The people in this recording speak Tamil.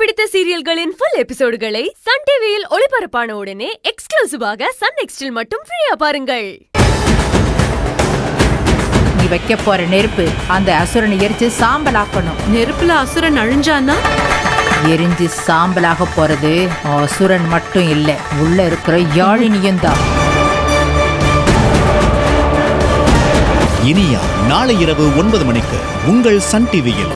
பிடித்த சீரியல்களின் ஃபுல் எபிசோடுகளை சன் டிவியில் ஒளிபரப்பான உடனே எக்ஸ்க்ளூசிவாக சன் நெக்ஸ்டில் மட்டும் ஃப்ரீயா பாருங்கள். நீ வைக்க போற நெருப்பு அந்த அசுரனை எரிச்சு சாம்பலாக்கணும். நெருப்புல அசுரன் அழிஞ்சானா எரிஞ்சு சாம்பலாக போறது அசுரன் மட்டும் இல்ல உள்ள இருக்கிற யாழினியும் தான். இனியா நாளை இரவு ஒன்பது மணிக்கு உங்கள் சன் டிவியில்.